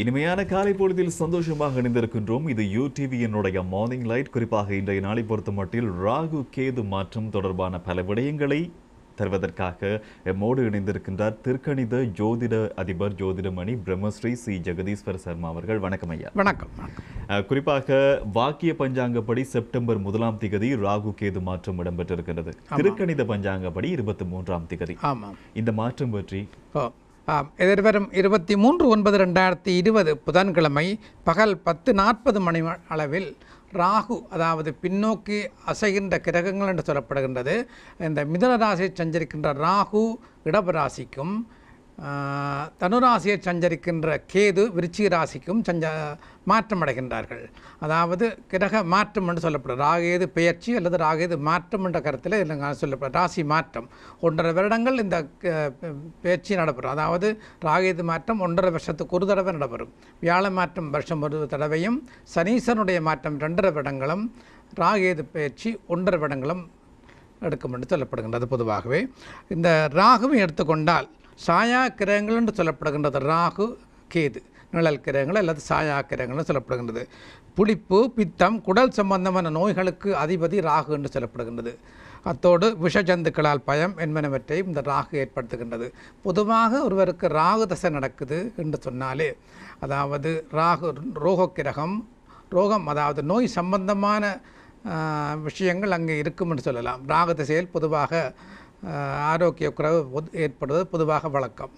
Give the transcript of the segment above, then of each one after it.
இனிமையான காலை பொழுதில் சந்தோஷமாக இணைந்திருக்கின்றோம். இது யூ டிவியினுடைய மார்னிங் லைட் குறிப்பாக இன்றைய நாளை பொறுத்த மட்டில் ராகு கேது மாற்றம் தொடர்பான பல விடயங்களை தருவதற்காக எம்மோடு இணைந்திருக்கின்றார் திருக்கணித ஜோதிட அதிபர் ஜோதிடமணி பிரம்மஸ்ரீ சி. ஜெகதீஸ்வர சர்மா அவர்கள். வணக்கம் ஐயா. வணக்கம் குறிப்பாக வாக்கிய பஞ்சாங்கப்படி செப்டம்பர் முதலாம் திகதி ராகு கேது மாற்றம் இடம்பெற்றிருக்கிறது திருக்கணித பஞ்சாங்கப்படி இருபத்தி மூன்றாம் திகதி. இந்த மாற்றம் பற்றி? எதிர்வரும் இருபத்தி மூன்று ஒன்பது ரெண்டாயிரத்தி இருபது புதன்கிழமை பகல் பத்து நாற்பது மணி அளவில் ராகு அதாவது பின்னோக்கி அசைகின்ற கிரகங்கள் என்று சொல்லப்படுகின்றது. இந்த மிதுன ராசியை சஞ்சரிக்கின்ற ராகு இடபராசிக்கும் தனுராசியை சஞ்சரிக்கின்ற கேது விருச்சிக ராசிக்கும் சஞ்ச மாற்றமடைகின்றார்கள். அதாவது கிரக மாற்றம் என்று சொல்லப்படும். ராகேது பெயர்ச்சி அல்லது ராகேது மாற்றம் என்ற கருத்தில் சொல்லப்படும். ராசி மாற்றம். ஒன்றரை வருடங்கள் இந்த க- பெயர்ச்சி நடைபெறும். அதாவது ராகேது மாற்றம் ஒன்றரை வருஷத்துக்கு ஒரு தடவை நடைபெறும். வியாழ மாற்றம் வருஷம் ஒரு தடவையும் சனீசனுடைய மாற்றம் ரெண்டரை வருடங்களும் ராகேது பெயர்ச்சி ஒன்றரை வருடங்களும் எடுக்கும் என்று சொல்லப்படுகின்றது பொதுவாகவே. இந்த ராகுவை எடுத்துக்கொண்டால் சாயா கிரகங்கள் என்று சொல்லப்படுகின்றது. ராகு கேது. நிழல் கிரகங்கள் அல்லது சாயா கிரகங்கள் சொல்லப்படுகின்றது. புளிப்பு பித்தம் குடல் சம்பந்தமான நோய்களுக்கு அதிபதி ராகு என்று சொல்லப்படுகின்றது. அத்தோடு விஷஜந்துக்களால் பயம் என்பனவற்றையும் இந்த ராகு ஏற்படுத்துகின்றது. பொதுவாக ஒருவருக்கு ராகு தசை நடக்குது என்று சொன்னாலே அதாவது ராகு ரோகக்கிரகம் ரோகம் அதாவது நோய் சம்பந்தமான விஷயங்கள் அங்கே இருக்கும் என்று சொல்லலாம். ராகு திசையில் பொதுவாக ஆரோக்கிய குறைவு ஏற்படுவது பொதுவாக வழக்கம்.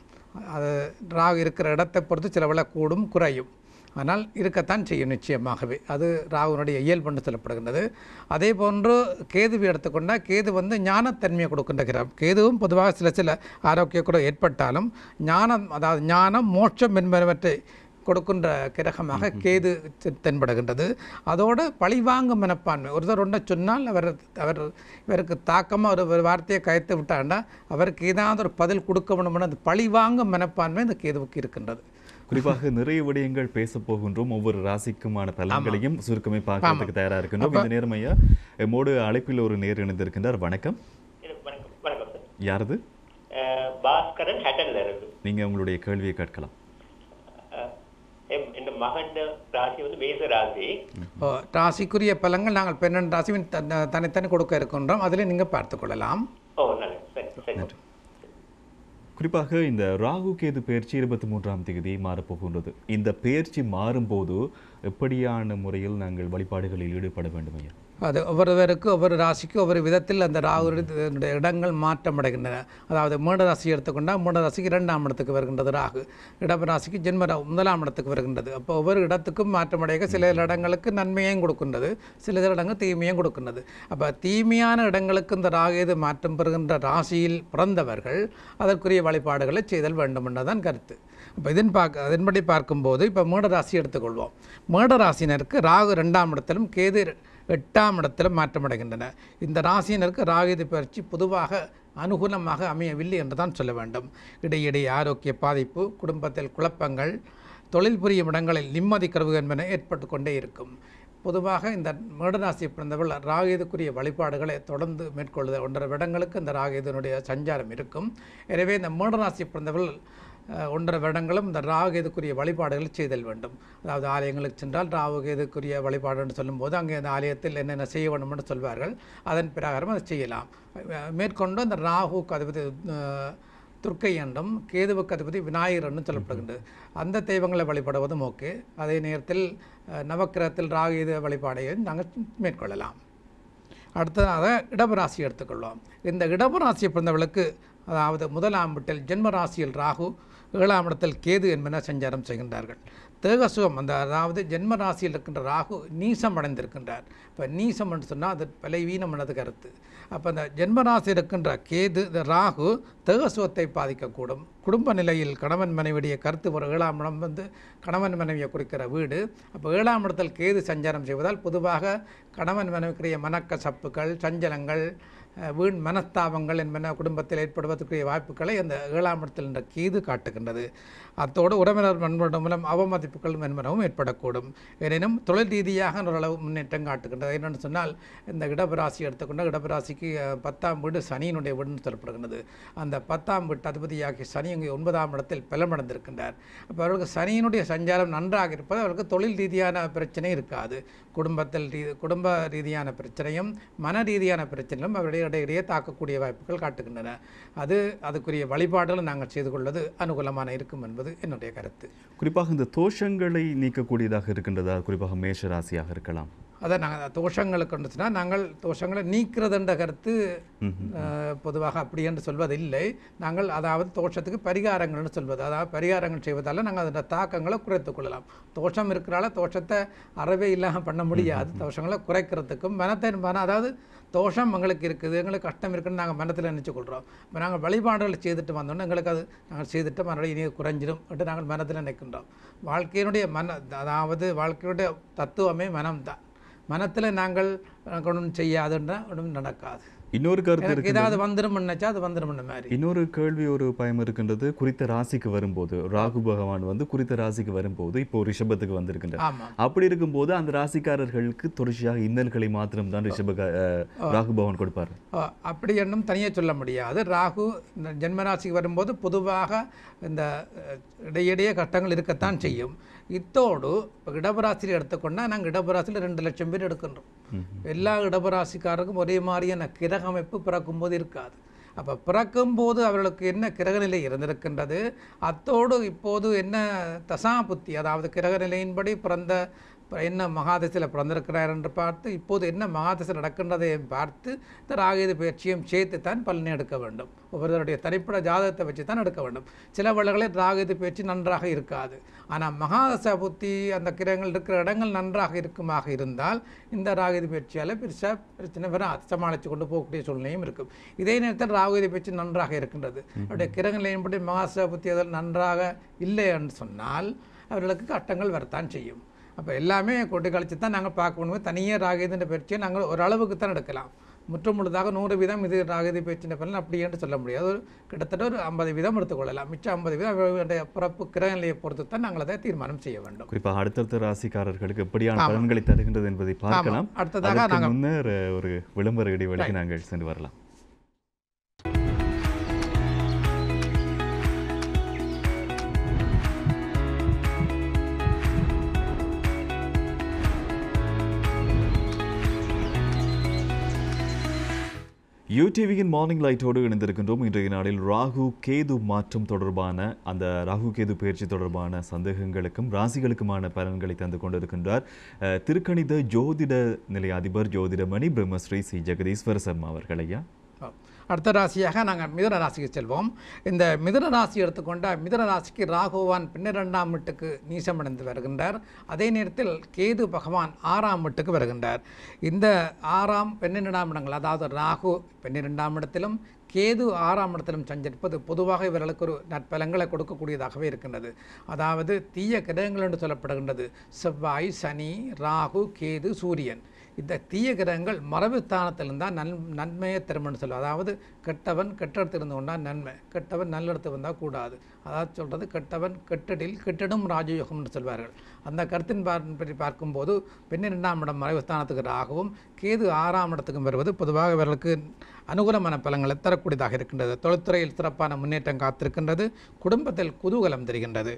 அது ராகு இருக்கிற இடத்தை பொறுத்து சில விலை கூடும் குறையும். ஆனால் இருக்கத்தான் செய்யும் நிச்சயமாகவே. அது ராகுனுடைய இயல்புன்னு சொல்லப்படுகின்றது. அதே போன்று கேதுவை எடுத்துக்கொண்டால் கேது வந்து ஞானத்தன்மையை கொடுக்கின்ற கிரகம் கேதுவும் பொதுவாக சில சில ஆரோக்கிய குறைவு ஏற்பட்டாலும் ஞானம் அதாவது ஞானம் மோட்சம் என்பனவற்றை கொடுக்கின்ற கிரகமாக கேது தென்படுகின்றது. அதோடு பழிவாங்கும் மனப்பான்மை. ஒருத்தர் ஒன்றை சொன்னால் அவர் அவர் இவருக்கு தாக்கமாக ஒரு ஒரு வார்த்தையை கயத்து விட்டாண்டா அவருக்கு ஏதாவது ஒரு பதில் கொடுக்க வேணும்னு அந்த பழிவாங்கும் மனப்பான்மை இந்த கேதுவுக்கு இருக்கின்றது. குறிப்பாக நிறைய விடயங்கள் பேச போகின்றோம். ஒவ்வொரு ராசிக்குமான பலன்களையும் சுருக்கமே பார்க்கறதுக்கு தயாரா இருக்கின்றோம். இந்த நேரம் ஐயா எம்மோடு அழைப்பில் ஒரு நேர் இணைந்திருக்கின்றார். வணக்கம். யாரது? பாஸ்கரன் ஹேட்டன்ல நீங்க உங்களுடைய கேள்வியை கேட்கலாம். என் மகன் ராசி வந்து மேச ராசி. ஓ, ராசிக்குரிய பலங்கள் நாங்கள் பன்னெண்டு ராசியும் தன்ன- தனித்தனி கொடுக்க இருக்கின்றோம். அதில் நீங்கள் பார்த்துக்கொள்ளலாம் ஓ நல்லது. சரி சரி. குறிப்பாக இந்த ராகு கேது பெயர்ச்சி இருபத்தி மூன்றாம் தேதி மாறப்போகின்றது. இந்த பெயர்ச்சி மாறும்போது எப்படியான முறையில் நாங்கள் வழிபாடுகளில் ஈடுபட வேண்டும் ஐயா? அது ஒவ்வொருவருக்கு ஒவ்வொரு ராசிக்கு ஒவ்வொரு விதத்தில் அந்த ராகுடைய இடங்கள் மாற்றமடைகின்றன. அதாவது மீன ராசி எடுத்துக்கொண்டால் மீன ராசிக்கு இரண்டாம் இடத்துக்கு வருகின்றது ராகு. இடப ராசிக்கு ஜென்ம ரா- முதலாம் இடத்துக்கு வருகின்றது. அப்போ ஒவ்வொரு இடத்துக்கும் மாற்றமடைய சில இடங்களுக்கு நன்மையும் கொடுக்கின்றது. சில இடங்கள் தீமையும் கொடுக்கின்றது. அப்போ தீமையான இடங்களுக்கு இந்த ராகேது மாற்றம் பெறுகின்ற ராசியில் பிறந்தவர்கள் அதற்குரிய வழிபாடுகளை செய்தல் வேண்டும் என்றதான் கருத்து. இப்போ இதன் பார்க்க அதன்படி பார்க்கும்போது இப்போ மேடராசி எடுத்துக்கொள்வோம். மேடராசினருக்கு ராகு ரெண்டாம் இடத்திலும் கேது எட்டாம் இடத்திலும் மாற்றமடைகின்றன இந்த ராசியினருக்கு ராகுது பயிற்சி பொதுவாக அனுகூலமாக அமையவில்லை என்று தான் சொல்ல வேண்டும். இடையிடையே ஆரோக்கிய பாதிப்பு குடும்பத்தில் குழப்பங்கள் தொழில் புரியும் இடங்களில் நிம்மதி கருவு என்பன ஏற்பட்டு கொண்டே இருக்கும். பொதுவாக இந்த மேடராசி பிறந்தவர்கள் ராகேதுக்குரிய வழிபாடுகளை தொடர்ந்து மேற்கொள்ளுதல் ஒன்றரை இடங்களுக்கு இந்த ராகேதனுடைய சஞ்சாரம் இருக்கும். எனவே இந்த மேடராசி பிறந்தவர்கள் ஒன்றரை வருடங்களும் இந்த ராகுகேதுக்குரிய வழிபாடுகளை செய்தல் வேண்டும். அதாவது ஆலயங்களுக்கு சென்றால் ராகுகேதுக்குரிய வழிபாடுன்னு சொல்லும்போது அங்கே அந்த ஆலயத்தில் என்னென்ன செய்ய வேண்டும்னு சொல்வார்கள். அதன் பிரகாரம் அதை செய்யலாம். மேற்கொண்டு அந்த ராகு அதிபதி துர்க்கை என்றும் கேதுவுக்கு அதிபதி விநாயகர் என்றும் சொல்லப்படுகின்றது. அந்த தெய்வங்களை வழிபடுவதும் ஓகே. அதே நேரத்தில் நவக்கிரகத்தில் ராகு வழிபாடையும் நாங்கள் மேற்கொள்ளலாம். அடுத்ததாக இடபராசி எடுத்துக்கொள்வோம். இந்த இடபராசியை பிறந்தவர்களுக்கு அதாவது முதலாம் வீட்டில் ஜென்மராசியில் ராகு ஏழாம் இடத்தில் கேது என்பன சஞ்சாரம் செய்கின்றார்கள். தேகசுகம் அந்த அதாவது ஜென்ம ராசியில் இருக்கின்ற ராகு நீசம் அடைந்திருக்கின்றார். இப்போ நீசம் என்று சொன்னால் அது பலைவீனம் எனது கருத்து. அப்போ அந்த ஜென்ம இருக்கின்ற கேது இந்த ராகு தேகசுகத்தை பாதிக்கக்கூடும். குடும்ப நிலையில் கணவன் மனைவியுடைய கருத்து ஒரு ஏழாம் இடம் வந்து கணவன் மனைவியை குறிக்கிற வீடு. அப்போ ஏழாம் இடத்தில் கேது சஞ்சாரம் செய்வதால் பொதுவாக கணவன் மனைவிக்குரிய மனக்கசப்புகள் சஞ்சலங்கள் வீண் மனஸ்தாபங்கள் என்பன குடும்பத்தில் ஏற்படுவதற்குரிய வாய்ப்புகளை அந்த ஏழாம் இடத்தில் என்ற கீது காட்டுகின்றது. அத்தோடு உறவினர் நண்பர்கள் மூலம் அவமதிப்புகள் என்பனவும் ஏற்படக்கூடும். எனினும் தொழில் ரீதியாக ஓரளவு முன்னேற்றம் காட்டுகின்றது. என்னென்னு சொன்னால் இந்த இடபராசி எடுத்துக்கொண்டால் இடபராசிக்கு பத்தாம் வீடு சனியினுடைய வீடுன்னு சொல்லப்படுகின்றது. அந்த பத்தாம் வீட்டு அதிபதியாகிய சனி இங்கே ஒன்பதாம் இடத்தில் பலமடைந்திருக்கின்றார். அப்போ அவர்களுக்கு சனியினுடைய சஞ்சாரம் நன்றாக இருப்பது அவர்களுக்கு தொழில் ரீதியான பிரச்சனை இருக்காது. குடும்பத்தில் ரீ குடும்ப ரீதியான பிரச்சனையும் மன ரீதியான பிரச்சனையும் அவருடைய இடையிடையே தாக்கக்கூடிய வாய்ப்புகள் காட்டுகின்றன. அது அதுக்குரிய வழிபாடுகளை நாங்கள் செய்து கொள்வது அனுகூலமான இருக்கும் என்பது என்னுடைய கருத்து. குறிப்பாக இந்த தோஷங்களை நீக்கக்கூடியதாக இருக்கின்றதா? குறிப்பாக மேஷ ராசியாக இருக்கலாம். அதை நாங்கள் தோஷங்களுக்கு வந்துச்சுன்னா நாங்கள் தோஷங்களை நீக்கிறதுன்ற கருத்து பொதுவாக அப்படி என்று சொல்வதில்லை. நாங்கள் அதாவது தோஷத்துக்கு பரிகாரங்கள்னு சொல்வது அதாவது பரிகாரங்கள் செய்வதால் நாங்கள் அதோட தாக்கங்களை குறைத்துக் கொள்ளலாம். தோஷம் இருக்கிறனால தோஷத்தை அறவே இல்லாமல் பண்ண முடியாது. தோஷங்களை குறைக்கிறதுக்கும் மனத்தை மன அதாவது தோஷம் எங்களுக்கு இருக்குது எங்களுக்கு கஷ்டம் இருக்குன்னு நாங்கள் மனத்தில் நினச்சி கொள்கிறோம் இப்போ நாங்கள் வழிபாடுகளை செய்துட்டு வந்தோன்னே எங்களுக்கு அது நாங்கள் செய்துட்டு மறுபடியும் இனி குறைஞ்சிடும் என்று நாங்கள் மனத்தில் நினைக்கின்றோம். வாழ்க்கையினுடைய மன அதாவது வாழ்க்கையுடைய தத்துவமே மனம்தான். மனத்தில் நாங்கள் ஒன்றும் செய்யாதுன்னா ஒன்றும் நடக்காது. இன்னொரு கருத்து இருக்கு ஏதாவது வந்துடும் நினைச்சா அது வந்துடும் மாதிரி. இன்னொரு கேள்வி ஒரு பயம் இருக்கின்றது குறித்த ராசிக்கு வரும்போது. ராகு பகவான் வந்து குறித்த ராசிக்கு வரும்போது இப்போ ரிஷபத்துக்கு வந்திருக்கின்றார். அப்படி இருக்கும்போது அந்த ராசிக்காரர்களுக்கு தொடர்ச்சியாக இன்னல்களை மாத்திரம்தான் ரிஷப க- அஹ், ராகு பகவான் கொடுப்பார். அப்படி என்னும் தனியாக சொல்ல முடியாது. ராகு இந்த ஜென்மராசிக்கு வரும்போது பொதுவாக இந்த இடையிடையே கட்டங்கள் இருக்கத்தான் செய்யும். இத்தோடு இடபராசியில் எடுத்துக்கொண்டா நாங்கள் இடபராசியில் ரெண்டு லட்சம் பேர் எடுக்கின்றோம். எல்லா இடபராசிக்காரருக்கும் ஒரே மாதிரியான கிரக அமைப்பு பிறக்கும்போது இருக்காது. அப்போ பிறக்கும்போது அவர்களுக்கு என்ன கிரகநிலை இருந்திருக்கின்றது அத்தோடு இப்போது என்ன தசா புத்தி அதாவது கிரகநிலையின்படி பிறந்த என்ன மகாதசியில் பிறந்திருக்கிறார் என்று பார்த்து இப்போது என்ன மகாதசை நடக்கின்றதை பார்த்து இந்த ராகேது பயிற்சியும் சேர்த்து தான் பலனை எடுக்க வேண்டும். ஒவ்வொருவருடைய தனிப்பட ஜாதகத்தை வச்சு தான் எடுக்க வேண்டும். சில வேளைகளில் ராகேது பயிற்சி நன்றாக இருக்காது. ஆனால் மகாதசா புத்தி அந்த கிரகங்கள் இருக்கிற இடங்கள் நன்றாக இருக்குமாக இருந்தால் இந்த ராகேது பயிற்சியால் பெருசாக பிரச்சனை வரும் சமாளித்து கொண்டு போகக்கூடிய சூழ்நிலையும் இருக்கும். இதே நேரத்தில் ராகுதி பயிற்சி நன்றாக இருக்கின்றது. அவருடைய கிரகநிலையின்படி மகாதசா புத்தி அதில் நன்றாக இல்லை என்று சொன்னால் அவர்களுக்கு கட்டங்கள் வரத்தான் செய்யும். அப்போ எல்லாமே கொண்டு கழிச்சு தான் நாங்கள் பார்க்கணும். தனியாக ராகேந்திர பயிற்சியை நாங்கள் ஓரளவுக்கு தான் எடுக்கலாம். முற்று முழுதாக நூறு வீதம் இது ராகதி பயிற்சின பலன் அப்படி என்று சொல்ல முடியாது. ஒரு கிட்டத்தட்ட ஒரு ஐம்பது வீதம் எடுத்துக்கொள்ளலாம் மிச்சம் ஐம்பது வீதம் பிறப்பு கிரகநிலையை பொறுத்து தான் நாங்கள் அதை தீர்மானம் செய்ய வேண்டும். குறிப்பாக அடுத்தடுத்த ராசிக்காரர்களுக்கு எப்படியான பலன்களை தருகின்றது என்பதை பார்க்கலாம். அடுத்ததாக நாங்கள் ஒரு விளம்பர இடைவெளிக்கு நாங்கள் சென்று வரலாம். யூடிவியின் மார்னிங் லைட்டோடு இணைந்திருக்கின்றோம். இன்றைய நாளில் ராகு கேது மாற்றம் தொடர்பான அந்த ராகு கேது பயிற்சி தொடர்பான சந்தேகங்களுக்கும் ராசிகளுக்குமான பலன்களை தந்து கொண்டிருக்கின்றார். திருக்கணித ஜோதிட நிலைய அதிபர் ஜோதிடமணி பிரம்மஸ்ரீ சி. ஜெகதீஸ்வர சர்மா அவர்கள் ஐயா அடுத்த ராசியாக நாங்கள் மிதன ராசிக்கு செல்வோம். இந்த மிதன ராசி எடுத்துக்கொண்டால் மிதன ராசிக்கு ராகுவான் பன்னிரெண்டாம் வீட்டுக்கு நீசமடைந்து வருகின்றார். அதே நேரத்தில் கேது பகவான் ஆறாம் வீட்டுக்கு வருகின்றார். இந்த ஆறாம் பன்னிரெண்டாம் இடங்கள் அதாவது ராகு பன்னிரெண்டாம் இடத்திலும் கேது ஆறாம் இடத்திலும் சஞ்சரிப்பது பொதுவாக இவர்களுக்கு ஒரு நற்பலங்களை கொடுக்கக்கூடியதாகவே இருக்கின்றது. அதாவது தீய கிரகங்கள் என்று சொல்லப்படுகின்றது. செவ்வாய் சனி ராகு கேது சூரியன். இந்த தீய கிரகங்கள் மரபு நன் நன்மையை தருமன்னு சொல்லுவோம் அதாவது கெட்டவன் கெட்டடத்து கொண்டா நன்மை கெட்டவன் நல்லிடத்து வந்தால் கூடாது. அதாவது சொல்கிறது கெட்டவன் கெட்டடில் கெட்டிடும் ராஜயோகம்னு சொல்வார்கள். அந்த கருத்தின் பார் பற்றி பார்க்கும்போது பன்னிரெண்டாம் இடம் மறைவு ஸ்தானத்துக்கு ஆகவும் கேது ஆறாம் இடத்துக்கும் வருவது பொதுவாக இவர்களுக்கு அனுகூலமான பலங்களை தரக்கூடியதாக இருக்கின்றது. தொழில்துறையில் சிறப்பான முன்னேற்றம் காத்திருக்கின்றது. குடும்பத்தில் குதூகலம் தெரிகின்றது.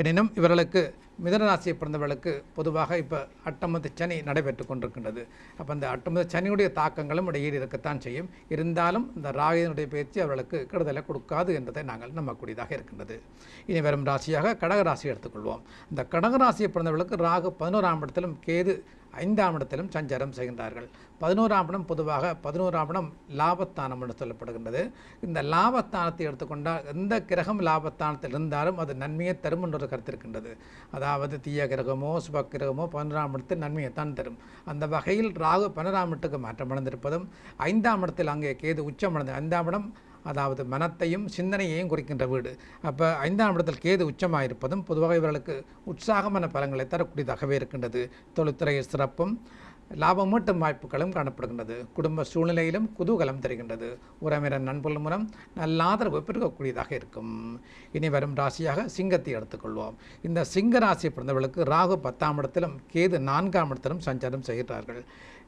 எனினும் இவர்களுக்கு மிதனராசியை பிறந்தவர்களுக்கு பொதுவாக இப்போ அட்டமத்து சனி நடைபெற்று கொண்டிருக்கின்றது. அப்போ அந்த அட்டமத்து சனியுடைய தாக்கங்களும் இடையில் இருக்கத்தான் செய்யும். இருந்தாலும் இந்த ராகினுடைய பயிற்சி அவர்களுக்கு கெடுதலை கொடுக்காது என்பதை நாங்கள் நம்பக்கூடியதாக இருக்கின்றது. இனி வரும் ராசியாக கடகராசியை எடுத்துக்கொள்வோம். இந்த கடகராசியை பிறந்தவர்களுக்கு ராகு பதினோராம் இடத்திலும் கேது ஐந்தாம் இடத்திலும் சஞ்சாரம் செய்கின்றார்கள். பதினோராம் இடம் பொதுவாக பதினோராம் இடம் லாபத்தானம் என்று சொல்லப்படுகின்றது. இந்த லாபத்தானத்தை எடுத்துக்கொண்டால் எந்த கிரகம் லாபத்தானத்தில் இருந்தாலும் அது நன்மையை தரும் என்ற ஒரு கருத்து இருக்கின்றது. அதாவது தீய கிரகமோ சுப கிரகமோ பதினோராம் இடத்தில் நன்மையைத்தான் தரும். அந்த வகையில் ராகு பன்னிராம் இடத்துக்கு மாற்றமடைந்திருப்பதும் ஐந்தாம் இடத்தில் அங்கே கேது உச்சமடைந்த ஐந்தாம் இடம் அதாவது மனத்தையும் சிந்தனையையும் குறிக்கின்ற வீடு. அப்போ ஐந்தாம் இடத்தில் கேது உச்சமாக இருப்பதும் பொதுவாக இவர்களுக்கு உற்சாகமான பலங்களை தரக்கூடியதாகவே இருக்கின்றது. தொழில்துறையில் சிறப்பும் லாபமீட்டும் வாய்ப்புகளும் காணப்படுகின்றது. குடும்ப சூழ்நிலையிலும் குதூகலம் தருகின்றது. உறவினர் நண்பர்கள் மூலம் நல்ல ஆதரவு பெருகக்கூடியதாக இருக்கும். இனி வரும் ராசியாக சிங்கத்தை எடுத்துக்கொள்வோம். இந்த சிங்க ராசியை பிறந்தவர்களுக்கு ராகு பத்தாம் இடத்திலும் கேது நான்காம் இடத்திலும் சஞ்சாரம் செய்கிறார்கள்.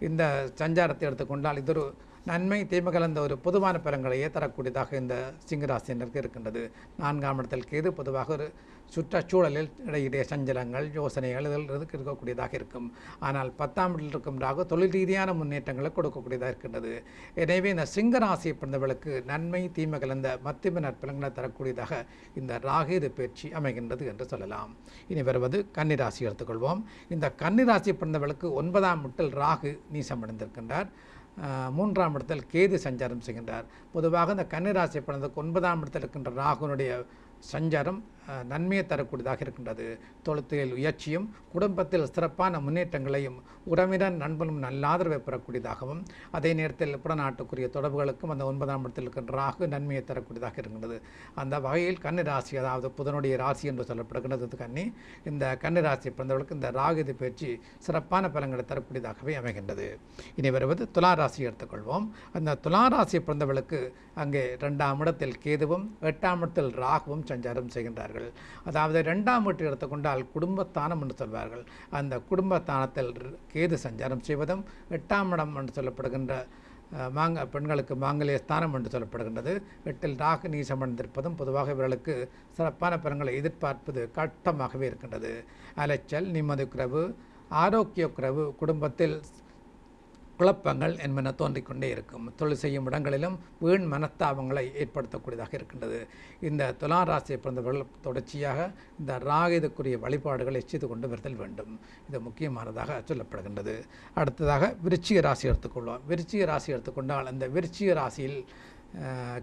இந்த சஞ்சாரத்தை எடுத்துக்கொண்டால் இது ஒரு நன்மை தீமை கலந்த ஒரு பொதுவான பலன்களையே தரக்கூடியதாக இந்த சிங்கராசினருக்கு இருக்கின்றது. நான்காம் இடத்தில் கேது பொதுவாக ஒரு சுற்றுச்சூழலில் இடையிடையே சஞ்சலங்கள் யோசனைகள் இதில் இருக்கக்கூடியதாக இருக்கும். ஆனால் பத்தாம் இடத்தில் இருக்கும் ராகு தொழில் ரீதியான முன்னேற்றங்களை கொடுக்கக்கூடியதாக இருக்கின்றது. எனவே இந்த சிங்கராசியை பிறந்தவர்களுக்கு நன்மை தீமை கலந்த மத்திய நற்பலன்களை தரக்கூடியதாக இந்த ராகேது பயிற்சி அமைகின்றது என்று சொல்லலாம். இனி வருவது கன்னிராசி எடுத்துக்கொள்வோம். இந்த கன்னிராசி பிறந்தவர்களுக்கு ஒன்பதாம் வீட்டில் ராகு நீசமடைந்திருக்கின்றார். மூன்றாம் இடத்தில் கேது சஞ்சாரம் செய்கின்றார். பொதுவாக இந்த கன்னிராசி பிறந்ததுக்கு ஒன்பதாம் இடத்தில் இருக்கின்ற ராகுனுடைய சஞ்சாரம் நன்மையை தரக்கூடியதாக இருக்கின்றது. தொழுத்தில் உயர்ச்சியும் குடும்பத்தில் சிறப்பான முன்னேற்றங்களையும் உறவினர் நண்பனும் நல்ல ஆதரவை பெறக்கூடியதாகவும் அதே நேரத்தில் புறநாட்டுக்குரிய தொடர்புகளுக்கும் அந்த ஒன்பதாம் இடத்தில் இருக்கின்ற ராகு நன்மையை தரக்கூடியதாக இருக்கின்றது. அந்த வகையில் கன்னி ராசி அதாவது புதனுடைய ராசி என்று சொல்லப்படுகின்றது கண்ணி கன்னி. இந்த கன்னி ராசி பிறந்தவர்களுக்கு இந்த ராகுதி பயிற்சி சிறப்பான பலன்களை தரக்கூடியதாகவே அமைகின்றது. இனி வருவது துலா ராசி எடுத்துக்கொள்வோம். அந்த துலா ராசி பிறந்தவர்களுக்கு அங்கே ரெண்டாம் இடத்தில் கேதுவும் எட்டாம் இடத்தில் ராகுவும் சஞ்சாரம் செய்கின்றார்கள். அதாவது ரெண்டாம் வீட்டை எடுத்துக்கொண்டால் குடும்பத்தானம் என்று சொல்வார்கள். அந்த குடும்பத்தானத்தில் கேது சஞ்சாரம் செய்வதும் எட்டாம் இடம் என்று சொல்லப்படுகின்ற மாங்க பெண்களுக்கு மாங்கலிய ஸ்தானம் என்று சொல்லப்படுகின்றது. எட்டில் ராகு நீசமடைந்திருப்பதும் பொதுவாக இவர்களுக்கு சிறப்பான பலன்களை எதிர்பார்ப்பது கட்டமாகவே இருக்கின்றது. அலைச்சல் நிம்மதி குறைவு ஆரோக்கிய குறைவு குடும்பத்தில் குழப்பங்கள் என்பன தோன்றிக்கொண்டே இருக்கும். தொழில் செய்யும் இடங்களிலும் வீண் மனத்தாபங்களை ஏற்படுத்தக்கூடியதாக இருக்கின்றது. இந்த துலா ராசியை பிறந்தவர்கள் தொடர்ச்சியாக இந்த ராகிதக்குரிய வழிபாடுகளை செய்து கொண்டு வருதல் வேண்டும். இது முக்கியமானதாக சொல்லப்படுகின்றது. அடுத்ததாக விருச்சிக ராசி எடுத்துக்கொள்வோம். விருச்சிக ராசி எடுத்துக்கொண்டால் அந்த விருச்சிக ராசியில்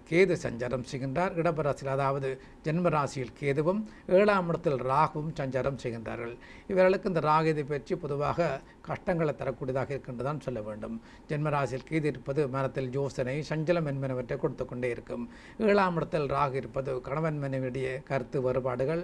கேது சஞ்சாரம் செய்கின்றார். இடபராசியில் அதாவது ஜென்ம ராசியில் கேதுவும் ஏழாம் இடத்தில் ராகுவும் சஞ்சாரம் செய்கின்றார்கள். இவர்களுக்கு இந்த ராகுதை பற்றி பொதுவாக கஷ்டங்களை தரக்கூடியதாக இருக்கின்றதான் சொல்ல வேண்டும். ஜென்ம ராசியில் கேது இருப்பது மனத்தில் யோசனை சஞ்சலம் என்பனவற்றை கொடுத்து கொண்டே இருக்கும். ஏழாம் இடத்தில் ராகு இருப்பது கணவன் மனைவியுடைய கருத்து வேறுபாடுகள்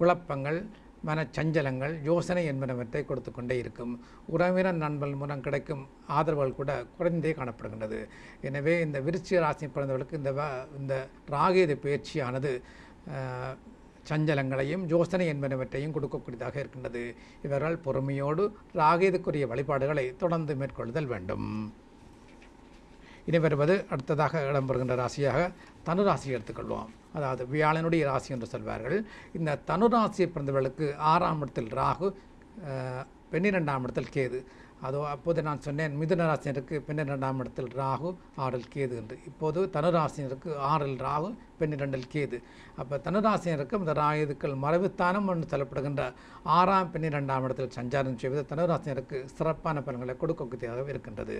குழப்பங்கள் மனச்சஞ்சலங்கள் யோசனை என்பனவற்றை கொடுத்து கொண்டே இருக்கும். உறவினர் நண்பர்கள் மூலம் கிடைக்கும் ஆதரவுகள் கூட குறைந்தே காணப்படுகின்றது. எனவே இந்த விருச்சிக ராசி பிறந்தவர்களுக்கு இந்த வ- இந்த ராகேது பயிற்சியானது சஞ்சலங்களையும் யோசனை என்பனவற்றையும் கொடுக்கக்கூடியதாக இருக்கின்றது. இவர்கள் பொறுமையோடு ராகேதுக்குரிய வழிபாடுகளை தொடர்ந்து மேற்கொள்ளுதல் வேண்டும். இனி வருவது அடுத்ததாக இடம்பெறுகின்ற ராசியாக தனுராசி எடுத்துக்கொள்வோம். அதாவது வியாழனுடைய ராசி என்று சொல்வார்கள். இந்த தனுராசியை பிறந்தவர்களுக்கு ஆறாம் இடத்தில் ராகு பன்னிரெண்டாம் இடத்தில் கேது. அதோ அப்போது நான் சொன்னேன் மிதுன ராசினருக்கு பன்னிரெண்டாம் இடத்தில் ராகு ஆறில் கேது என்று. இப்போது தனுராசினருக்கு ஆறில் ராகு பன்னிரெண்டில் கேது. அப்போ தனுராசினருக்கு இந்த ராயுதுக்கள் மறைவுத்தானம் என்று சொல்லப்படுகின்ற ஆறாம் பன்னிரெண்டாம் இடத்தில் சஞ்சாரம் செய்வது தனுராசினருக்கு சிறப்பான பலன்களை கொடுக்கக்கூடியதாக இருக்கின்றது.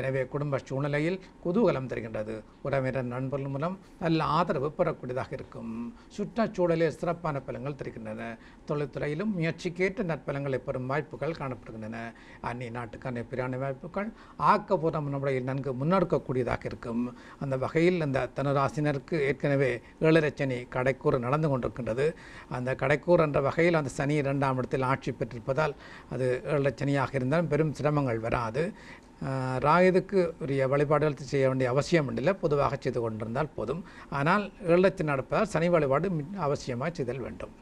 எனவே குடும்ப சூழ்நிலையில் குதூகலம் தருகின்றது. உறவினர் நண்பர்கள் மூலம் நல்ல ஆதரவு பெறக்கூடியதாக இருக்கும். சுற்றுச்சூழலில் சிறப்பான பலன்கள் தருகின்றன. தொழில்துறையிலும் முயற்சிக்கேற்ற நற்பலங்களை பெறும் வாய்ப்புகள் காணப்படுகின்றன. அந்நிய நாட்டுக்கான பிராண வாய்ப்புகள் ஆக்கப்பூர்வ முறையில் நன்கு முன்னெடுக்கக்கூடியதாக இருக்கும். அந்த வகையில் அந்த தனுராசினருக்கு ஏற்கனவே ஏழரை சனி கடைக்கூர் நடந்து கொண்டிருக்கின்றது. அந்த கடைக்கூர் என்ற வகையில் அந்த சனி இரண்டாம் இடத்தில் ஆட்சி பெற்றிருப்பதால் அது ஏழரை சனியாக இருந்தாலும் பெரும் சிரமங்கள் வராது. ராயுதுக்கு உரிய வழிபாடுகள் செய்ய வேண்டிய அவசியம் இல்லை பொதுவாக செய்து கொண்டிருந்தால் போதும். ஆனால் ஏழரை நடப்பதால் சனி வழிபாடு மின் அவசியமாக செய்தல் வேண்டும்.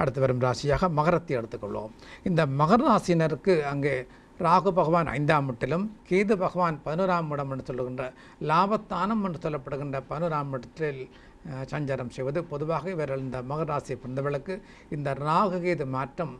அடுத்து வரும் ராசியாக மகரத்தை எடுத்துக்கொள்வோம். இந்த மகர ராசினருக்கு அங்கே ராகு பகவான் ஐந்தாம் இடத்திலும் கேது பகவான் பதினோராம் இடம் என்று சொல்லுகின்ற லாபத்தானம் என்று சொல்லப்படுகின்ற பதினோராம் இடத்தில் சஞ்சாரம் செய்வது. பொதுவாக இவர்கள் இந்த மகராசியை பிறந்தவர்களுக்கு இந்த ராகு கேது மாற்றம்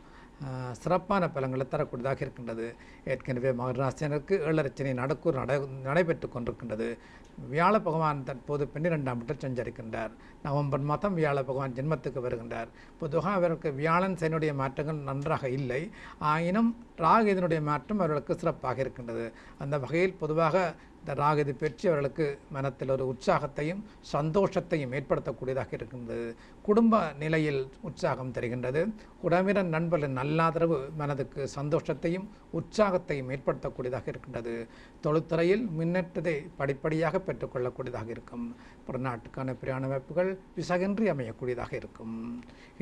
சிறப்பான பலங்களை தரக்கூடியதாக இருக்கின்றது. ஏற்கனவே மகராசினருக்கு ஏழரச்சனை நடக்கூர் நட நடைபெற்று கொண்டிருக்கின்றது. வியாழ பகவான் தற்போது பன்னிரெண்டாம் இடத்தில் சஞ்சரிக்கின்றார். நவம்பர் மாதம் வியாழ பகவான் ஜென்மத்துக்கு வருகின்றார். பொதுவாக அவருக்கு வியாழன் சனியுடைய மாற்றங்கள் நன்றாக இல்லை. ஆயினும் ராகு இதனுடைய மாற்றம் அவர்களுக்கு சிறப்பாக இருக்கின்றது. அந்த வகையில் பொதுவாக இந்த ராகு இது பெற்றவர்களுக்கு மனத்தில் ஒரு உற்சாகத்தையும் சந்தோஷத்தையும் ஏற்படுத்தக்கூடியதாக இருக்கின்றது. குடும்ப நிலையில் உற்சாகம் தருகின்றது. உறவினர் நண்பர்களின் நல்லாதரவு மனதுக்கு சந்தோஷத்தையும் உற்சாகத்தையும் ஏற்படுத்தக்கூடியதாக இருக்கின்றது. தொழில்துறையில் முன்னேற்றத்தை படிப்படியாக பெற்றுக்கொள்ளக்கூடியதாக இருக்கும். புறநாட்டுக்கான பிரயாண வாய்ப்புகள் விசகின்றி அமையக்கூடியதாக இருக்கும்.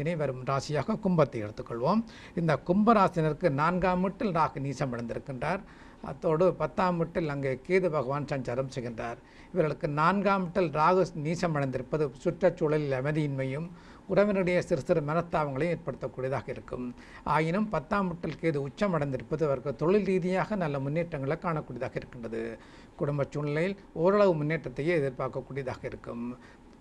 இனி வரும் ராசியாக கும்பத்தை எடுத்துக்கொள்வோம். இந்த கும்பராசினருக்கு நான்காம் வீட்டில் ராகு நீசம் அடைந்திருக்கின்றார். அத்தோடு பத்தாம் வீட்டில் அங்கே கேது பகவான் சஞ்சாரம் செய்கின்றார். இவர்களுக்கு நான்காம் வீட்டில் ராகு நீசம் அடைந்திருப்பது சுற்றுச்சூழலில் அமைதியின்மையும் உறவினருடைய சிறு சிறு மனத்தாவங்களையும் ஏற்படுத்தக்கூடியதாக இருக்கும். ஆயினும் பத்தாம் வீட்டில் கேது உச்சமடைந்திருப்பது அவருக்கு தொழில் ரீதியாக நல்ல முன்னேற்றங்களை காணக்கூடியதாக இருக்கின்றது. குடும்ப சூழ்நிலையில் ஓரளவு முன்னேற்றத்தையே எதிர்பார்க்கக்கூடியதாக இருக்கும்.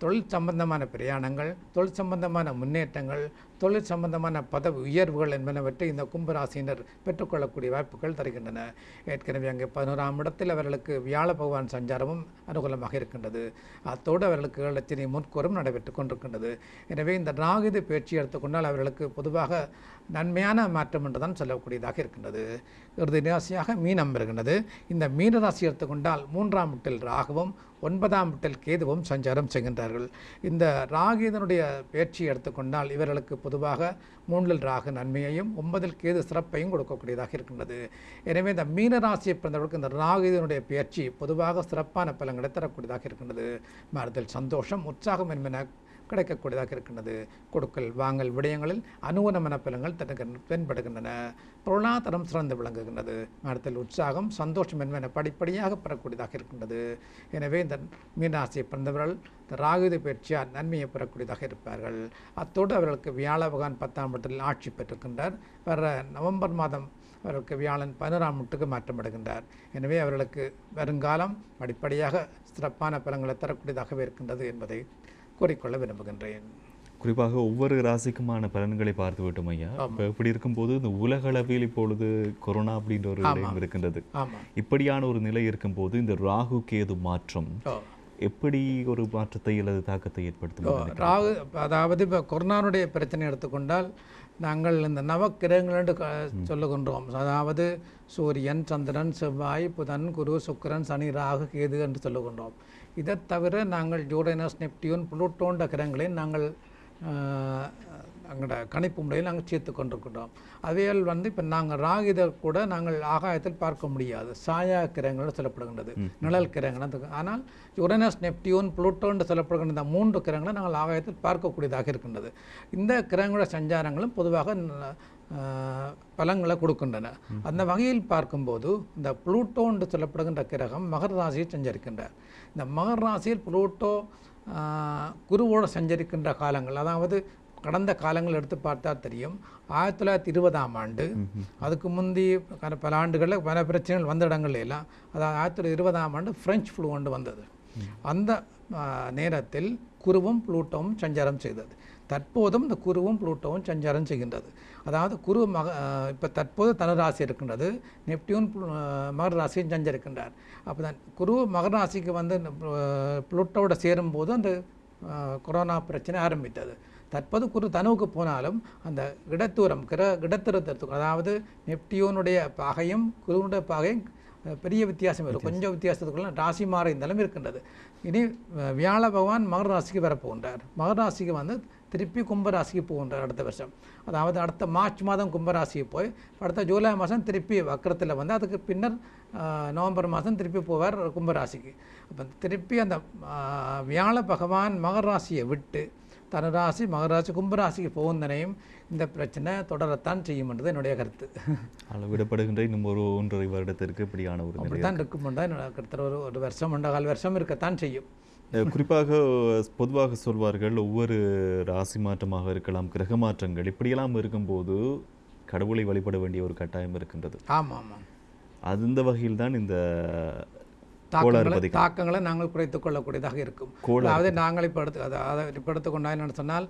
தொழில் சம்பந்தமான பிரயாணங்கள் தொழில் சம்பந்தமான முன்னேற்றங்கள் தொழில் சம்பந்தமான பதவி உயர்வுகள் என்பனவற்றை இந்த கும்பராசியினர் பெற்றுக்கொள்ளக்கூடிய வாய்ப்புகள் தருகின்றன. ஏற்கனவே அங்கே பதினோராம் இடத்தில் அவர்களுக்கு வியாழ பகவான் சஞ்சாரமும் அனுகூலமாக இருக்கின்றது. அத்தோடு அவர்களுக்கு லட்சணி முன்கூறும் நடைபெற்று கொண்டிருக்கின்றது. எனவே இந்த ராகுது பேச்சு எடுத்துக்கொண்டால் அவர்களுக்கு பொதுவாக நன்மையான மாற்றம் என்று தான் சொல்லக்கூடியதாக இருக்கின்றது. இறுதி ராசியாக மீனம் வருகின்றது இந்த மீன ராசி எடுத்துக்கொண்டால் மூன்றாம் வீட்டில் ராகுவும் ஒன்பதாம் வீட்டில் கேதுவும் சஞ்சாரம் செய்கின்றார்கள். இந்த ராகிதனுடைய பேச்சு எடுத்துக்கொண்டால் இவர்களுக்கு பொதுவாக மூன்றில் ராகு நன்மையையும் ஒன்பதில் கேது சிறப்பையும் கொடுக்கக்கூடியதாக இருக்கின்றது. எனவே இந்த மீன ராசியை பிறந்தவர்களுக்கு இந்த ராகிதனுடைய பேச்சு பொதுவாக சிறப்பான பலன்களை தரக்கூடியதாக இருக்கின்றது. மனதில் சந்தோஷம் உற்சாகம் என்பன கிடைக்கக்கூடியதாக இருக்கின்றது. கொடுக்கல் வாங்கல் விடயங்களில் அனுகூல மனப்பலங்கள் தனக்கு தென்படுகின்றன. பொருளாதாரம் சிறந்து விளங்குகின்றது. மனத்தில் உற்சாகம் சந்தோஷம் என்பன படிப்படியாக பெறக்கூடியதாக இருக்கின்றது. எனவே இந்த மீனராசியை பிறந்தவர்கள் இந்த ராகுத பயிற்சியால் நன்மையை பெறக்கூடியதாக இருப்பார்கள். அத்தோடு அவர்களுக்கு வியாழ பகவான் பத்தாம் இடத்தில் ஆட்சி பெற்றிருக்கின்றார். வர நவம்பர் மாதம் அவர்களுக்கு வியாழன் பதினோராம் வீட்டுக்கு மாற்றப்படுகின்றார் எனவே அவர்களுக்கு வருங்காலம் படிப்படியாக சிறப்பான பலங்களை தரக்கூடியதாகவே இருக்கின்றது என்பதை கூறிக்கொள்ள விரும்புகின்றேன். குறிப்பாக ஒவ்வொரு ராசிக்குமான பலன்களை பார்த்து விட்டோம் ஐயா இப்போ இப்படி இருக்கும்போது இந்த உலகளவில் இப்பொழுது கொரோனா அப்படின்ற ஒரு விடயம் இருக்கின்றது. இப்படியான ஒரு நிலை இருக்கும்போது இந்த ராகு கேது மாற்றம் எப்படி ஒரு மாற்றத்தை அல்லது தாக்கத்தை ஏற்படுத்தும் ராகு அதாவது இப்போ கொரோனாவுடைய பிரச்சனை எடுத்துக்கொண்டால் நாங்கள் இந்த நவக்கிரகங்கள் என்று சொல்லுகின்றோம். அதாவது சூரியன் சந்திரன் செவ்வாய் புதன் குரு சுக்கிரன் சனி ராகு கேது என்று சொல்லுகின்றோம். இதை தவிர நாங்கள் ஜூரேனஸ் நெப்டியூன் புளூட்டோன்ற கிரகங்களை நாங்கள் எங்களோட கணிப்பு முறையில் நாங்கள் சேர்த்து கொண்டிருக்கின்றோம் அவையால் வந்து இப்போ நாங்கள் ராகிதை கூட நாங்கள் ஆகாயத்தில் பார்க்க முடியாது. சாயா கிரகங்கள் சொல்லப்படுகின்றது. நிழல் கிரகங்கள் ஆனால் யுரேனஸ் நெப்டியூன் புளூட்டோன்னு சொல்லப்படுகின்ற இந்த மூன்று கிரகங்களை நாங்கள் ஆகாயத்தில் பார்க்கக்கூடியதாக இருக்கின்றது. இந்த கிரகங்களோட சஞ்சாரங்களும் பொதுவாக பலன்களை கொடுக்கின்றன. அந்த வகையில் பார்க்கும்போது இந்த புளூட்டோ என்று சொல்லப்படுகின்ற கிரகம் மகர ராசியை சஞ்சரிக்கின்றார். இந்த மகர ராசியில் புளூட்டோ குருவோடு சஞ்சரிக்கின்ற காலங்கள் அதாவது கடந்த காலங்கள் எடுத்து பார்த்தா தெரியும். ஆயிரத்தி தொள்ளாயிரத்தி இருபதாம் ஆண்டு அதுக்கு முந்தி பல ஆண்டுகளில் பல பிரச்சனைகள் வந்த இடங்கள்ல எல்லாம் அதாவது ஆயிரத்தி தொள்ளாயிரத்தி இருபதாம் ஆண்டு பிரெஞ்சு ஃப்ளூ ஒன்று வந்தது. அந்த நேரத்தில் குருவும் புளூட்டோவும் சஞ்சாரம் செய்தது. தற்போதும் இந்த குருவும் புளூட்டோவும் சஞ்சாரம் செய்கின்றது. அதாவது குரு மக இப்போ தற்போது தனுராசி இருக்கின்றது. நெப்டியூன் மகர ராசியும் சஞ்சரிக்கின்றார். அப்போ தான் குரு மகர ராசிக்கு வந்து புளூட்டோட சேரும்போது அந்த கொரோனா பிரச்சனை ஆரம்பித்தது. தற்போது குரு தனுவுக்கு போனாலும் அந்த இடத்தூரம் கிர இடத்திருத்தத்துக்கு அதாவது நெப்டியூனுடைய பாகையும் குருவுடைய பாகையும் பெரிய வித்தியாசம் வரும் கொஞ்சம் வித்தியாசத்துக்குள்ள ராசி மாற இருந்தாலும் இருக்கின்றது. இனி வியாழ பகவான் மகர ராசிக்கு வரப்போகின்றார். மகர ராசிக்கு வந்து திருப்பி கும்பராசிக்கு போகின்றார் அடுத்த வருஷம். அதாவது அடுத்த மார்ச் மாதம் கும்பராசிக்கு போய் அடுத்த ஜூலை மாதம் திருப்பி வக்கரத்தில் வந்து அதுக்கு பின்னர் நவம்பர் மாதம் திருப்பி போவார் கும்பராசிக்கு. அப்போ திருப்பி அந்த வியாழ பகவான் மகர ராசியை விட்டு தனுராசி மகராசி கும்பராசிக்கு போகுந்தனையும் இந்த பிரச்சனை தொடரத்தான் செய்யும் என்றது என்னுடைய கருத்து. அளவிடப்படுகின்ற இன்னும் ஒரு ஒன்றரை வருடத்திற்கு இப்படியான ஒரு அப்படித்தான் இருக்கும் தான் என்னோட கருத்து ஒரு ஒரு வருஷம் ஒன்றரை கால் வருஷம் இருக்கத்தான் செய்யும். குறிப்பாக பொதுவாக சொல்வார்கள் ஒவ்வொரு ராசி மாற்றமாக இருக்கலாம் கிரக மாற்றங்கள் இப்படியெல்லாம் இருக்கும்போது கடவுளை வழிபட வேண்டிய ஒரு கட்டாயம் இருக்கின்றது. ஆமாம். ஆமாம் அது இந்த வகையில் தான் இந்த தாக்கங்களை தாக்கங்களை நாங்கள் குறைத்துக் கொள்ளக்கூடியதாக இருக்கும். அதாவது நாங்கள் இப்போ எடுத்து அதை அதை இப்போ எடுத்துக்கொண்டால் என்னென்னு சொன்னால்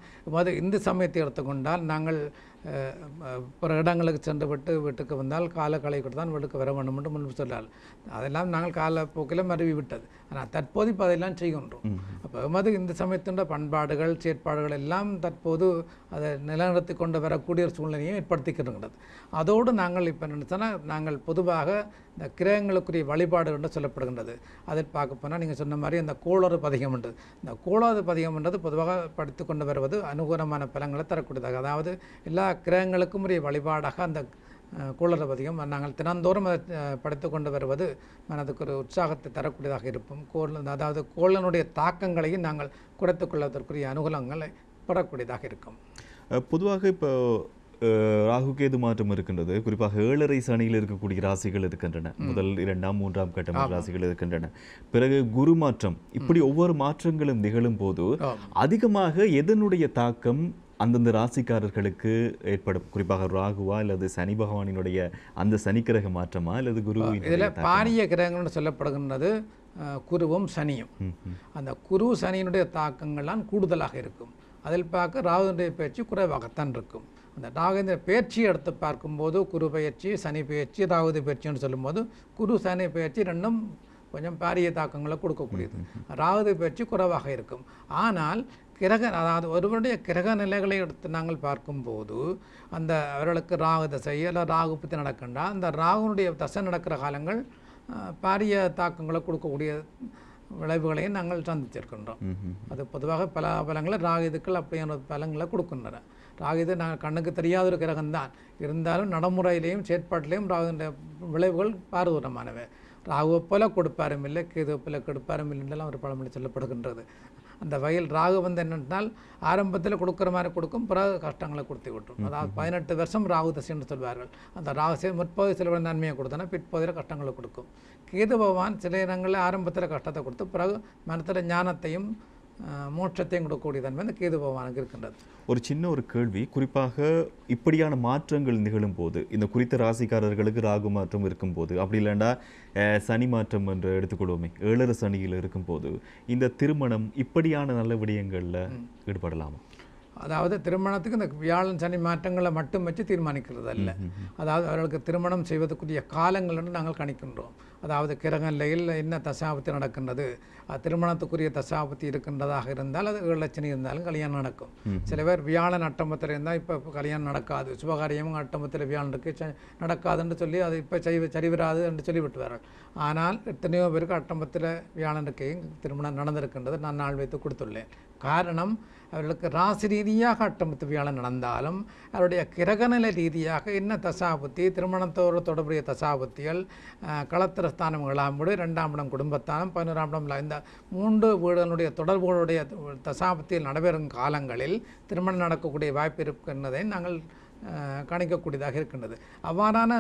இந்த சமயத்தை எடுத்துக்கொண்டால் நாங்கள் பிற இடங்களுக்கு சென்று விட்டு வீட்டுக்கு வந்தால் கால களைக்கிட்டு தான் வீட்டுக்கு வர வேண்டும் என்று முன்பு சொல்லால் அதெல்லாம் நாங்கள் காலப்போக்கில் மருவி விட்டது. ஆனால் தற்போது இப்போ அதெல்லாம் செய்கின்றோம். அப்போ எமது இந்த சமயத்தின் பண்பாடுகள் செயற்பாடுகள் எல்லாம் தற்போது அதை நிலைநிறுத்தி கொண்டு வரக்கூடிய ஒரு சூழ்நிலையை ஏற்படுத்திக்கின்றது. அதோடு நாங்கள் இப்போ நினைச்சோன்னா நாங்கள் பொதுவாக இந்த கிரகங்களுக்குரிய வழிபாடு என்று சொல்லப்படுகின்றது. அதை பார்க்க போனால் நீங்கள் சொன்ன மாதிரி அந்த கோளறு பதிகம் என்று இந்த கோளாறு பதிகம் என்றது பொதுவாக படித்து கொண்டு வருவது அனுகூலமான பலன்களை தரக்கூடியதாக அதாவது எல்லா கிரகங்களுக்கும் உரிய வழிபாடாக அந்த பதிகம் நாங்கள் தினந்தோறும் அதை படித்து கொண்டு வருவது மனதுக்கு ஒரு உற்சாகத்தை தரக்கூடியதாக இருக்கும். கோள் அதாவது கோளனுடைய தாக்கங்களையும் நாங்கள் குறைத்துக் கொள்வதற்குரிய அனுகூலங்களை பெறக்கூடியதாக இருக்கும். பொதுவாக இப்போ அஹ், ராகு கேது மாற்றம் இருக்கின்றது. குறிப்பாக ஏழரை சனியில் இருக்கக்கூடிய ராசிகள் இருக்கின்றன. முதல் இரண்டாம் மூன்றாம் கட்டம் ராசிகள் இருக்கின்றன. பிறகு குரு மாற்றம். இப்படி ஒவ்வொரு மாற்றங்களும் நிகழும் போது அதிகமாக எதனுடைய தாக்கம் அந்தந்த ராசிக்காரர்களுக்கு ஏற்படும் குறிப்பாக ராகுவா அல்லது சனி பகவானினுடைய அந்த சனிக்கிரக மாற்றமா அல்லது குருவின் இதில் பாரிய கிரகங்கள்னு சொல்லப்படுகின்றது குருவும் சனியும். அந்த குரு சனியினுடைய தாக்கங்கள்லாம் கூடுதலாக இருக்கும். அதில் பார்க்க ராகுனுடைய பயிற்சி குறைவாகத்தான் இருக்கும். அந்த ராகுடைய பயிற்சியை எடுத்து பார்க்கும்போது குரு பயிற்சி சனி பயிற்சி ராகுதி பயிற்சின்னு சொல்லும்போது குரு சனி பயிற்சி ரெண்டும் கொஞ்சம் பாரிய தாக்கங்களை கொடுக்கக்கூடியது. ராகுதி பயிற்சி குறைவாக இருக்கும். ஆனால் கிரக அதாவது ஒருவருடைய கிரக நிலைகளை எடுத்து நாங்கள் பார்க்கும்போது அந்த அவர்களுக்கு ராகு தசை இல்லை ராகு பற்றி நடக்கின்றா அந்த ராகுனுடைய தசை நடக்கிற காலங்கள் பாரிய தாக்கங்களை கொடுக்கக்கூடிய விளைவுகளையும் நாங்கள் சந்திச்சிருக்கின்றோம் அது பொதுவாக பல பலங்களை ராகிதுக்கள் அப்படியான பலங்களை கொடுக்கின்றன. ராகிது நாங்கள் கண்ணுக்கு தெரியாத ஒரு கிரகம்தான். இருந்தாலும் நடைமுறையிலையும் செயற்பாட்டிலையும் ராகுடைய விளைவுகள் பாரதூரமானவை. ராகுவை போல கொடுப்பாரும் இல்லை கேதுவை போல கொடுப்பாரும் இல்லைன்றெல்லாம் ஒரு பழமொழி சொல்லப்படுகின்றது. அந்த வகையில் ராகு வந்து என்னென்னால் ஆரம்பத்தில் கொடுக்குற மாதிரி கொடுக்கும் பிறகு கஷ்டங்களை கொடுத்து விட்டுரும் அதாவது பதினெட்டு வருஷம் ராகு தசைன்னு சொல்வார்கள். அந்த ராகு சே- முற்பகுதி சில நன்மையை கொடுத்தனா பிற்பகுதியில் கஷ்டங்களை கொடுக்கும். கேது பகவான் சில இடங்களில் ஆரம்பத்தில் கஷ்டத்தை கொடுத்து பிறகு மனத்தில் ஞானத்தையும் மோட்சத்தையும் கொடுக்கக்கூடிய தன்மை அந்த கேது பகவானுக்கு இருக்கின்றது. ஒரு சின்ன ஒரு கேள்வி குறிப்பாக இப்படியான மாற்றங்கள் நிகழும் போது இந்த குறித்த ராசிக்காரர்களுக்கு ராகு மாற்றம் இருக்கும்போது அப்படி இல்லைண்டா அஹ், சனி மாற்றம் என்று எடுத்துக்கொள்வோமே ஏழரை சனியில் இருக்கும்போது இந்த திருமணம் இப்படியான நல்ல விடயங்களில் ஈடுபடலாமா? அதாவது திருமணத்துக்கு இந்த வியாழன் சனி மாற்றங்களை மட்டும் வச்சு தீர்மானிக்கிறது அல்ல அதாவது அவர்களுக்கு திருமணம் செய்வதற்குரிய காலங்கள் நாங்கள் கணிக்கின்றோம். அதாவது கிரக நிலையில் என்ன தசாபத்தி நடக்கின்றது? திருமணத்துக்குரிய தசாபத்தி இருக்கின்றதாக இருந்தால் அது ஏழு லட்சணி இருந்தாலும் கல்யாணம் நடக்கும். சில பேர் வியாழன் அட்டமத்தில் இருந்தால் இப்போ கல்யாணம் நடக்காது. சுபகாரியமும் அட்டமத்தில் வியாழன் இருக்கு. நடக்காதுன்னு சொல்லி அது இப்போ செய்வ சரிவராது என்று சொல்லி விட்டுவார்கள் ஆனால் எத்தனையோ பேருக்கு அட்டமத்தில் வியாழன் இருக்கையும் திருமணம் நடந்திருக்கின்றது. நான் நாள் வைத்து கொடுத்துள்ளேன். காரணம் அவர்களுக்கு ராசி ரீதியாக அட்டமத்து வியாழன் நடந்தாலும் அவருடைய கிரகநிலை ரீதியாக என்ன தசாபுத்தி திருமணத்தோடு தொடர்புடைய தசாபுத்திகள் அஹ், களத்திர ஸ்தானம் ஏழாம் வீடு ரெண்டாம் இடம் குடும்பத்தானம் பதினோராம் இடம் இந்த மூன்று வீடுகளுடைய தொடர்புகளுடைய தசாபத்தியில் நடைபெறும் காலங்களில் திருமணம் நடக்கக்கூடிய வாய்ப்பு இருக்கின்றதை நாங்கள் கணிக்கக்கூடியதாக இருக்கின்றது. அவ்வாறான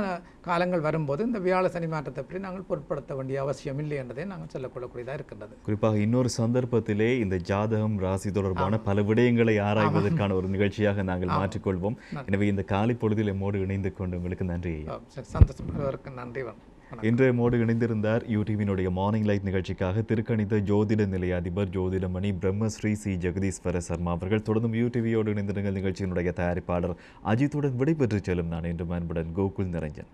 காலங்கள் வரும்போது இந்த வியாழ சனி மாற்றத்தை பற்றி நாங்கள் பொருட்படுத்த வேண்டிய அவசியம் இல்லை என்பதை நாங்கள் சொல்லக்கூடக்கூடியதாக இருக்கின்றது. குறிப்பாக இன்னொரு சந்தர்ப்பத்திலே இந்த ஜாதகம் ராசி தொடர்பான பல விடயங்களை ஆராய்வதற்கான ஒரு நிகழ்ச்சியாக நாங்கள் மாற்றிக்கொள்வோம். எனவே இந்த காலை பொழுதில் எம்மோடு இணைந்து கொண்டு உங்களுக்கு நன்றி சந்தோஷம். நன்றி வணக்கம். இன்றைய மோடு இணைந்திருந்தார் யூடியூபினுடைய மார்னிங் லைட் நிகழ்ச்சிக்காக திருக்கணித ஜோதிட நிலைய அதிபர் ஜோதிடமணி பிரம்மஸ்ரீ சி. ஜெகதீஸ்வர சர்மா அவர்கள் தொடர்ந்தும் யூடிவியோடு இணைந்திருங்கள் நிகழ்ச்சியினுடைய தயாரிப்பாளர் அஜித்துடன் விடைபெற்று செல்லும் நான் என்று மேன்புடன் கோகுல் நிரஞ்சன்.